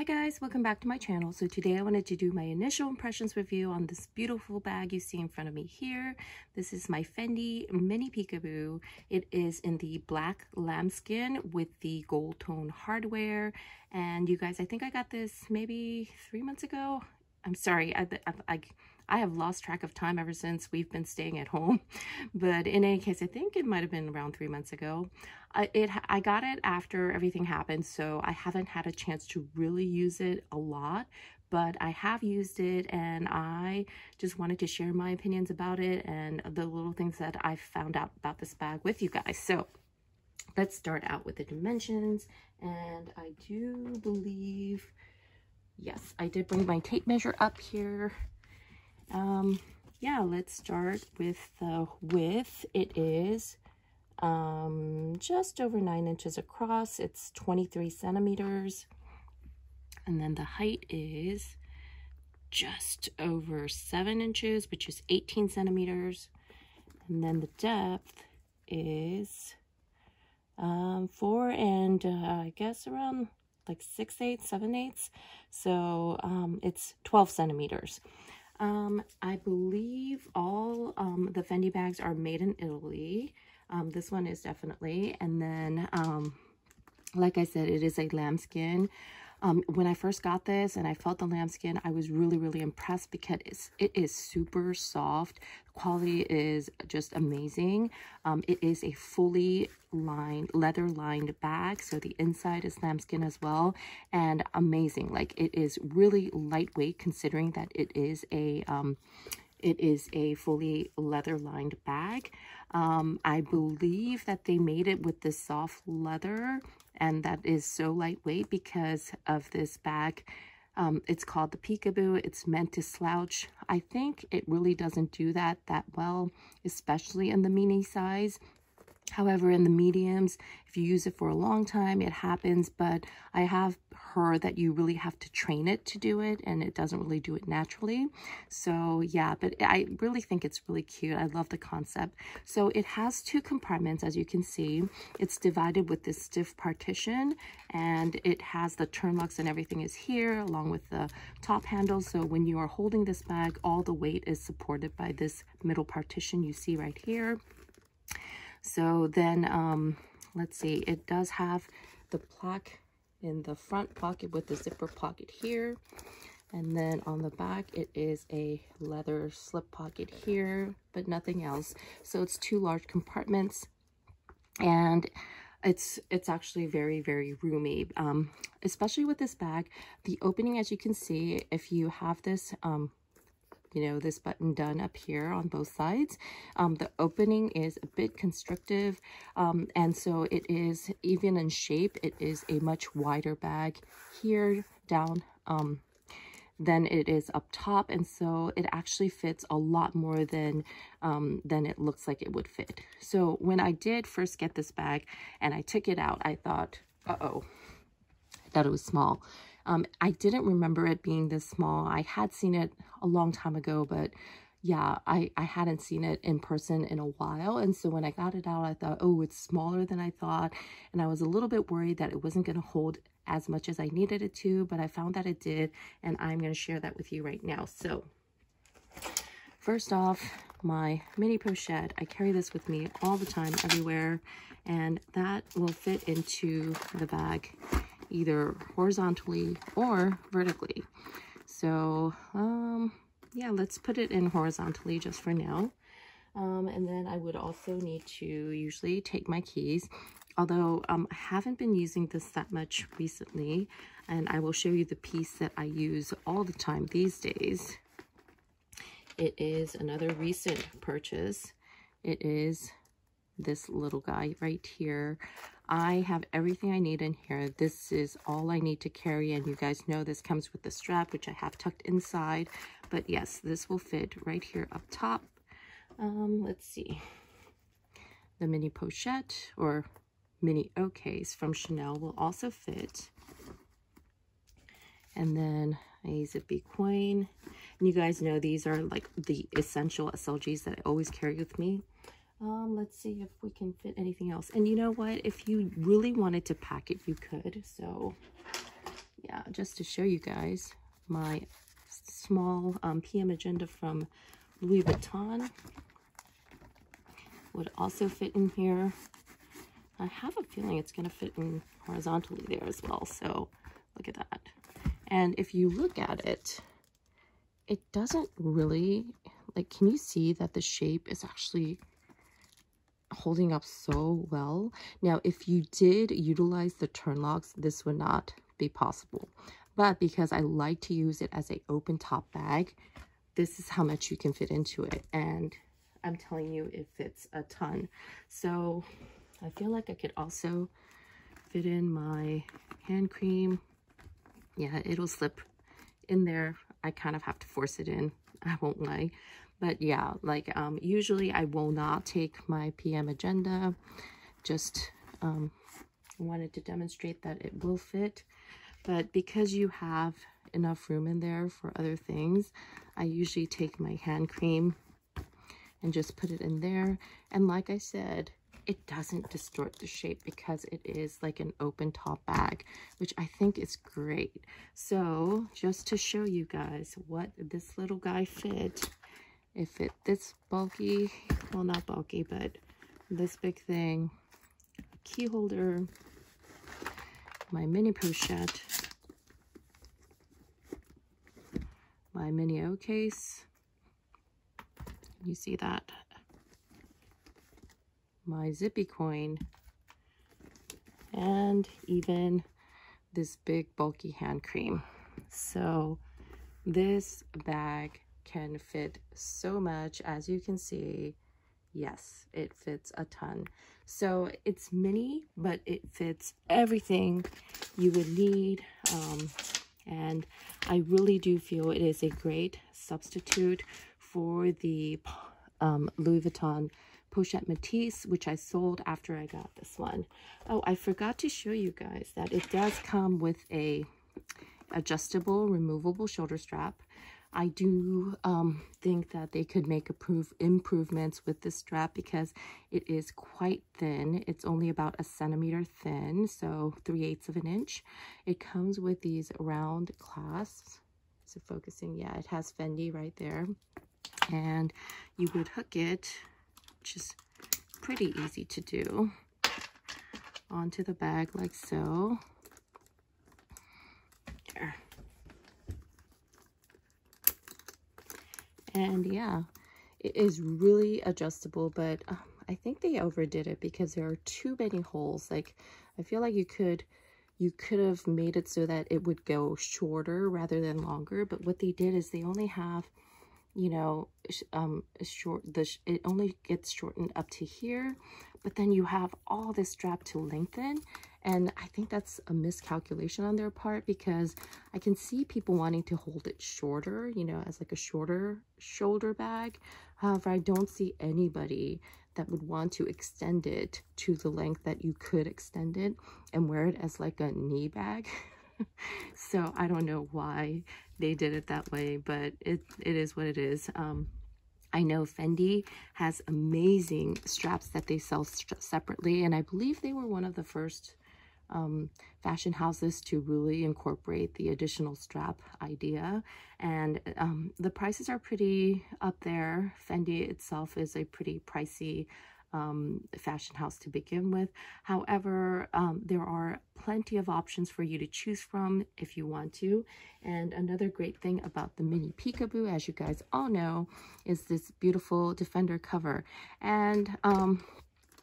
Hi guys, welcome back to my channel. So today I wanted to do my initial impressions review on this beautiful bag you see in front of me here. This is my Fendi Mini Peekaboo. It is in the black lambskin with the gold tone hardware. And you guys, I think I got this maybe three months ago. I'm sorry, I, I, I, I have lost track of time ever since we've been staying at home. But in any case, I think it might have been around three months ago. I, it, I got it after everything happened, so I haven't had a chance to really use it a lot, but I have used it and I just wanted to share my opinions about it and the little things that I found out about this bag with you guys. So let's start out with the dimensions and I do believe, yes, I did bring my tape measure up here. Um, yeah, let's start with the width. It is um, just over 9 inches across. It's 23 centimeters. And then the height is just over 7 inches, which is 18 centimeters. And then the depth is um, 4 and uh, I guess around like 6 eighths, 7 eighths. So um, it's 12 centimeters. Um, I believe all um, the Fendi bags are made in Italy. Um, this one is definitely. And then, um, like I said, it is a lambskin. Um, when I first got this and I felt the lambskin, I was really, really impressed because it's, it is super soft. Quality is just amazing. Um, it is a fully lined, leather lined bag. So the inside is lambskin as well. And amazing. Like it is really lightweight considering that it is a, um, it is a fully leather lined bag. Um, I believe that they made it with this soft leather and that is so lightweight because of this bag. Um, it's called the Peekaboo. It's meant to slouch. I think it really doesn't do that that well, especially in the mini size. However, in the mediums, if you use it for a long time, it happens, but I have heard that you really have to train it to do it, and it doesn't really do it naturally. So yeah, but I really think it's really cute. I love the concept. So it has two compartments, as you can see. It's divided with this stiff partition, and it has the turn locks and everything is here, along with the top handle. So when you are holding this bag, all the weight is supported by this middle partition you see right here. So then, um, let's see, it does have the plaque in the front pocket with the zipper pocket here. And then on the back, it is a leather slip pocket here, but nothing else. So it's two large compartments and it's it's actually very very roomy um especially with this bag the opening as you can see if you have this um you know, this button done up here on both sides. Um, the opening is a bit constrictive, um, and so it is, even in shape, it is a much wider bag here down um, than it is up top, and so it actually fits a lot more than, um, than it looks like it would fit. So when I did first get this bag and I took it out, I thought, uh-oh, I thought it was small. Um, I didn't remember it being this small. I had seen it a long time ago, but yeah, I, I hadn't seen it in person in a while. And so when I got it out, I thought, oh, it's smaller than I thought. And I was a little bit worried that it wasn't going to hold as much as I needed it to, but I found that it did. And I'm going to share that with you right now. So first off, my mini pochette. I carry this with me all the time, everywhere. And that will fit into the bag either horizontally or vertically. So, um, yeah, let's put it in horizontally just for now. Um, and then I would also need to usually take my keys, although um, I haven't been using this that much recently, and I will show you the piece that I use all the time these days. It is another recent purchase. It is this little guy right here. I have everything I need in here. This is all I need to carry, and you guys know this comes with the strap, which I have tucked inside. But yes, this will fit right here up top. Um, let's see. The mini pochette or mini O case from Chanel will also fit. And then a zippy coin. And you guys know these are like the essential SLGs that I always carry with me. Um, let's see if we can fit anything else. And you know what? If you really wanted to pack it, you could. So, yeah, just to show you guys my small um, PM agenda from Louis Vuitton would also fit in here. I have a feeling it's going to fit in horizontally there as well. So look at that. And if you look at it, it doesn't really, like, can you see that the shape is actually holding up so well? Now, if you did utilize the turn locks, this would not be possible. But because I like to use it as a open top bag, this is how much you can fit into it. And I'm telling you, it fits a ton. So I feel like I could also fit in my hand cream. Yeah, it'll slip in there. I kind of have to force it in. I won't lie. But yeah, like um, usually I will not take my PM agenda. Just um, wanted to demonstrate that it will fit. But because you have enough room in there for other things, I usually take my hand cream and just put it in there. And like I said, it doesn't distort the shape because it is like an open top bag, which I think is great. So just to show you guys what this little guy fit, if it this bulky, well not bulky, but this big thing, key holder, my mini pochette, my mini O case, you see that? My zippy coin, and even this big bulky hand cream. So this bag can fit so much as you can see. Yes, it fits a ton. So it's mini, but it fits everything you would need. Um, and I really do feel it is a great substitute for the um, Louis Vuitton Pochette Métis, which I sold after I got this one. Oh, I forgot to show you guys that it does come with a adjustable, removable shoulder strap. I do um, think that they could make improve, improvements with this strap because it is quite thin. It's only about a centimeter thin, so 3 eighths of an inch. It comes with these round clasps. It focusing? Yeah, it has Fendi right there. And you would hook it which is pretty easy to do, onto the bag like so. There. And yeah, it is really adjustable, but um, I think they overdid it because there are too many holes. Like, I feel like you could you could have made it so that it would go shorter rather than longer. But what they did is they only have you know, um, short, the, it only gets shortened up to here, but then you have all this strap to lengthen. And I think that's a miscalculation on their part because I can see people wanting to hold it shorter, you know, as like a shorter shoulder bag. However, I don't see anybody that would want to extend it to the length that you could extend it and wear it as like a knee bag. so I don't know why they did it that way, but it, it is what it is. Um, I know Fendi has amazing straps that they sell separately, and I believe they were one of the first um, fashion houses to really incorporate the additional strap idea. And um, the prices are pretty up there. Fendi itself is a pretty pricey um, fashion house to begin with. However, um, there are plenty of options for you to choose from if you want to. And another great thing about the mini peekaboo, as you guys all know, is this beautiful Defender cover. And um,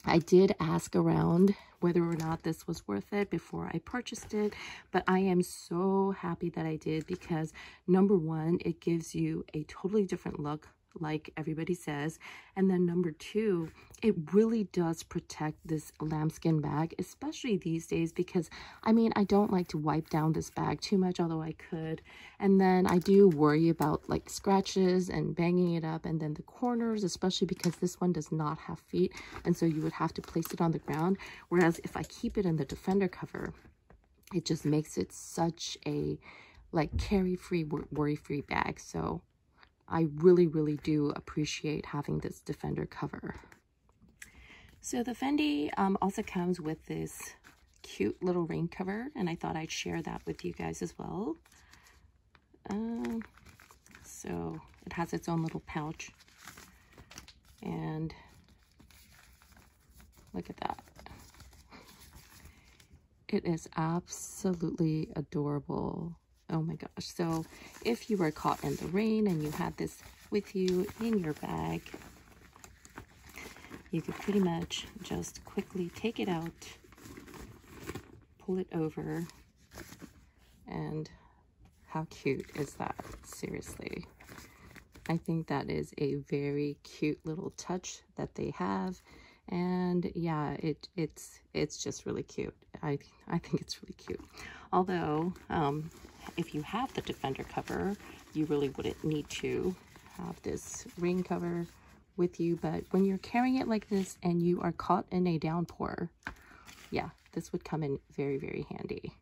I did ask around whether or not this was worth it before I purchased it, but I am so happy that I did because number one, it gives you a totally different look like everybody says. And then number two, it really does protect this lambskin bag, especially these days because, I mean, I don't like to wipe down this bag too much, although I could. And then I do worry about like scratches and banging it up and then the corners, especially because this one does not have feet. And so you would have to place it on the ground. Whereas if I keep it in the Defender cover, it just makes it such a like carry-free, worry-free bag. So I really, really do appreciate having this Defender cover. So the Fendi um, also comes with this cute little rain cover, and I thought I'd share that with you guys as well. Um, so it has its own little pouch. And look at that. It is absolutely adorable. Oh my gosh. So if you were caught in the rain and you had this with you in your bag, you could pretty much just quickly take it out, pull it over, and how cute is that? Seriously. I think that is a very cute little touch that they have. And yeah, it it's it's just really cute. I I think it's really cute. Although, um, if you have the Defender cover, you really wouldn't need to have this rain cover with you. But when you're carrying it like this and you are caught in a downpour, yeah, this would come in very, very handy.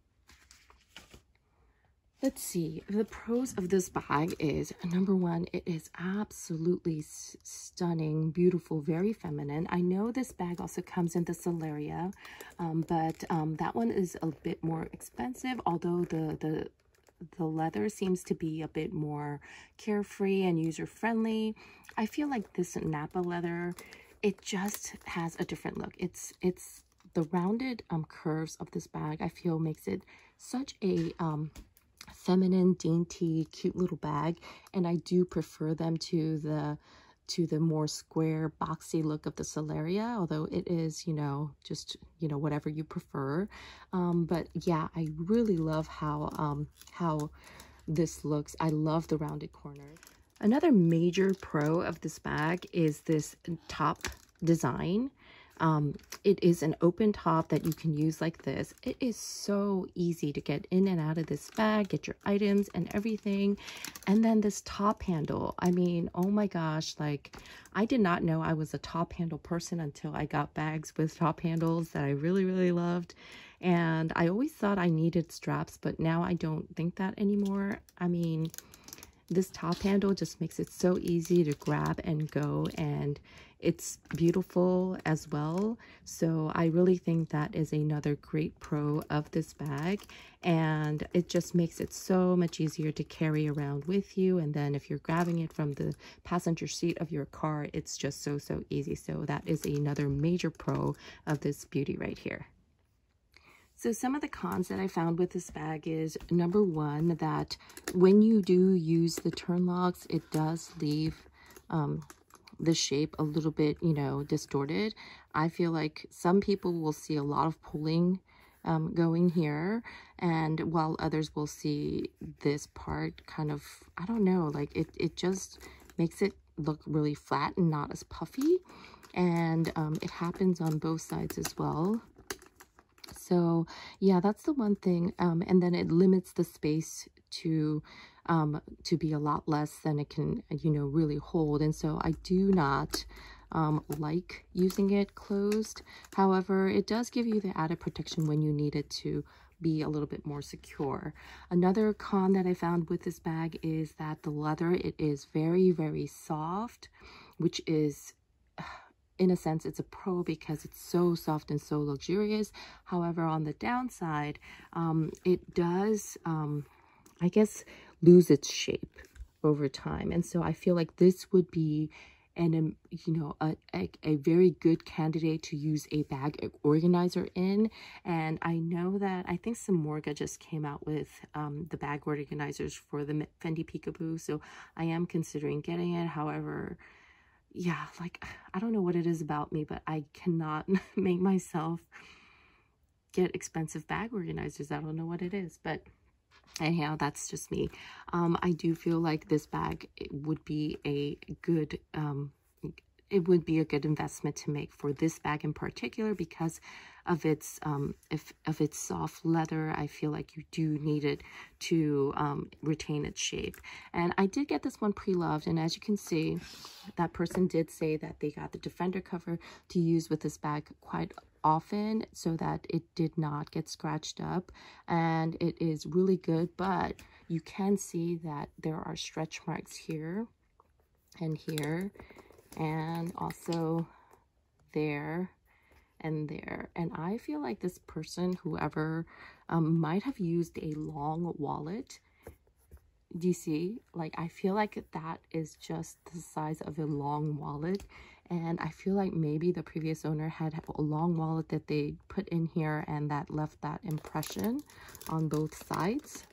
Let's see. The pros of this bag is, number one, it is absolutely stunning, beautiful, very feminine. I know this bag also comes in the Selleria, um, but um, that one is a bit more expensive, although the, the, the leather seems to be a bit more carefree and user-friendly. I feel like this Napa leather, it just has a different look. It's, it's the rounded um, curves of this bag, I feel makes it such a... Um, feminine, dainty, cute little bag. And I do prefer them to the to the more square, boxy look of the Selleria, although it is, you know, just, you know, whatever you prefer. Um, but yeah, I really love how, um, how this looks. I love the rounded corner. Another major pro of this bag is this top design. Um, it is an open top that you can use like this. It is so easy to get in and out of this bag, get your items and everything. And then this top handle. I mean, oh my gosh, like I did not know I was a top handle person until I got bags with top handles that I really, really loved. And I always thought I needed straps, but now I don't think that anymore. I mean, this top handle just makes it so easy to grab and go and it's beautiful as well. So I really think that is another great pro of this bag. And it just makes it so much easier to carry around with you. And then if you're grabbing it from the passenger seat of your car, it's just so, so easy. So that is another major pro of this beauty right here. So some of the cons that I found with this bag is number one, that when you do use the turn locks, it does leave um, the shape a little bit, you know, distorted. I feel like some people will see a lot of pulling um, going here and while others will see this part kind of, I don't know, like it, it just makes it look really flat and not as puffy. And um, it happens on both sides as well. So yeah, that's the one thing. Um, and then it limits the space to um, to be a lot less than it can, you know, really hold. And so I do not um, like using it closed. However, it does give you the added protection when you need it to be a little bit more secure. Another con that I found with this bag is that the leather, it is very, very soft, which is in a sense, it's a pro because it's so soft and so luxurious. However, on the downside, um, it does, um, I guess, lose its shape over time. And so I feel like this would be an, um, you know, a, a, a, very good candidate to use a bag organizer in. And I know that, I think Samorga just came out with um, the bag organizers for the Fendi Peekaboo. So I am considering getting it. However, yeah, like, I don't know what it is about me, but I cannot make myself get expensive bag organizers. I don't know what it is, but anyhow, that's just me. Um, I do feel like this bag would be a good, um, it would be a good investment to make for this bag in particular because of its um, if of its soft leather. I feel like you do need it to um, retain its shape. And I did get this one pre-loved, and as you can see, that person did say that they got the Defender cover to use with this bag quite often so that it did not get scratched up and it is really good but you can see that there are stretch marks here and here and also there and there. And I feel like this person, whoever, um, might have used a long wallet. Do you see? Like, I feel like that is just the size of a long wallet. And I feel like maybe the previous owner had a long wallet that they put in here and that left that impression on both sides.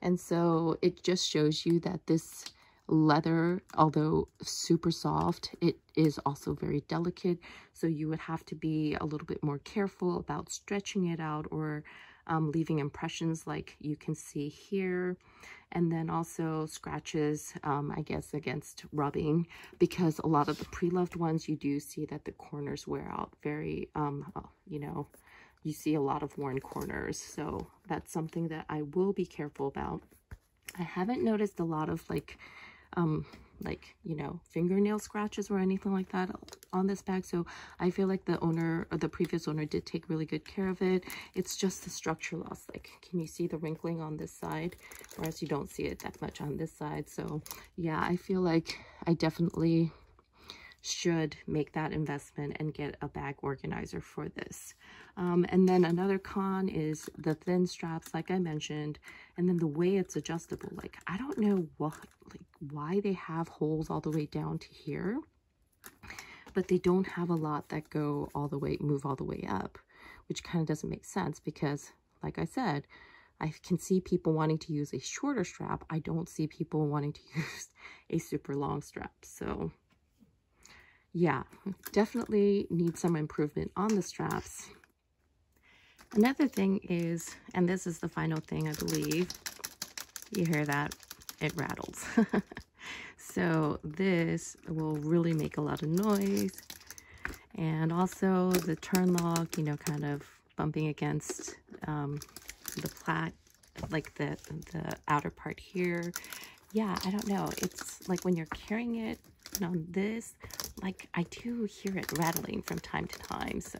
And so it just shows you that this leather, although super soft, it is also very delicate. So you would have to be a little bit more careful about stretching it out or um, leaving impressions like you can see here. And then also scratches, um, I guess, against rubbing because a lot of the pre-loved ones, you do see that the corners wear out very, um, you know, you see a lot of worn corners. So that's something that I will be careful about. I haven't noticed a lot of like um, like, you know, fingernail scratches or anything like that on this bag. So I feel like the owner or the previous owner did take really good care of it. It's just the structure loss. Like, can you see the wrinkling on this side? Whereas you don't see it that much on this side. So yeah, I feel like I definitely should make that investment and get a bag organizer for this. Um, and then another con is the thin straps, like I mentioned, and then the way it's adjustable. Like, I don't know what, like, why they have holes all the way down to here, but they don't have a lot that go all the way, move all the way up, which kind of doesn't make sense because, like I said, I can see people wanting to use a shorter strap. I don't see people wanting to use a super long strap. So yeah, definitely need some improvement on the straps. Another thing is, and this is the final thing, I believe, you hear that, it rattles. so this will really make a lot of noise. And also the turn lock, you know, kind of bumping against um, the plat, like the, the outer part here. Yeah, I don't know. It's like when you're carrying it on this, like I do hear it rattling from time to time. So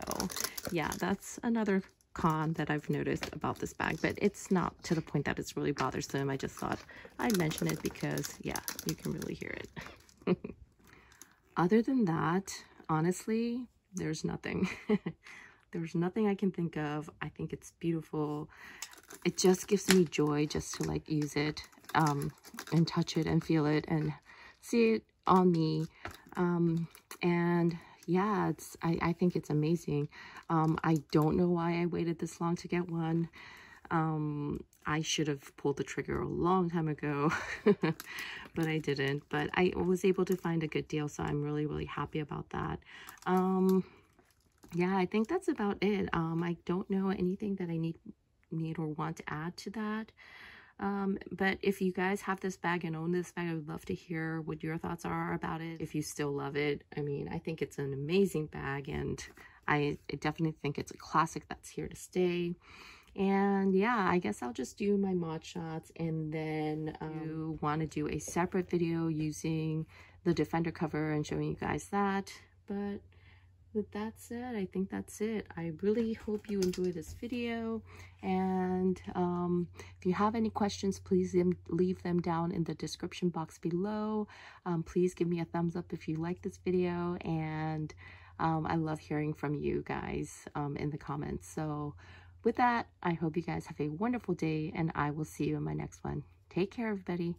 yeah, that's another con that I've noticed about this bag, but it's not to the point that it's really bothersome. I just thought I'd mention it because, yeah, you can really hear it. Other than that, honestly, there's nothing. there's nothing I can think of. I think it's beautiful. It just gives me joy just to like use it um, and touch it and feel it and see it on me. Um, and yeah, it's I, I think it's amazing. Um, I don't know why I waited this long to get one. Um, I should have pulled the trigger a long time ago, but I didn't. But I was able to find a good deal, so I'm really, really happy about that. Um, yeah, I think that's about it. Um, I don't know anything that I need need or want to add to that. Um, but if you guys have this bag and own this bag, I would love to hear what your thoughts are about it. If you still love it, I mean, I think it's an amazing bag and I, I definitely think it's a classic that's here to stay. And yeah, I guess I'll just do my mod shots and then um, you want to do a separate video using the Defender cover and showing you guys that. But with that said, I think that's it. I really hope you enjoy this video. And um, if you have any questions, please leave them down in the description box below. Um, please give me a thumbs up if you like this video. And um, I love hearing from you guys um, in the comments. So with that, I hope you guys have a wonderful day. And I will see you in my next one. Take care, everybody.